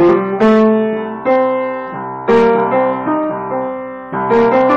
Thank you.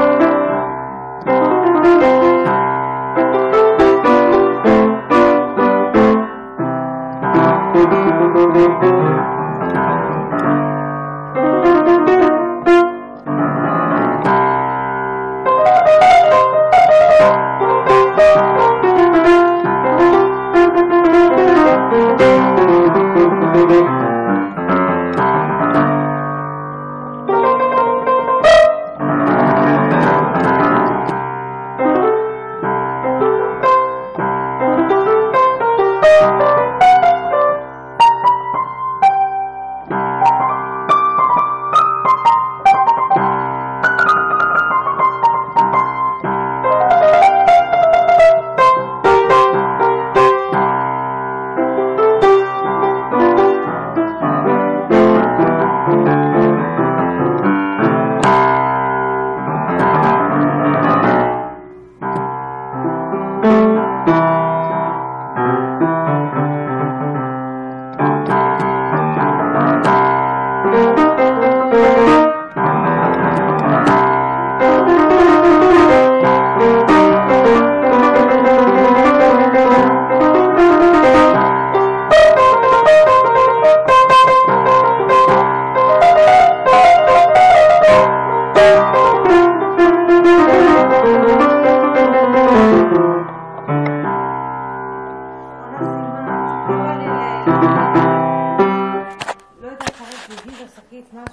לא יודעת, חרש, נגיד, או שקית, משהו.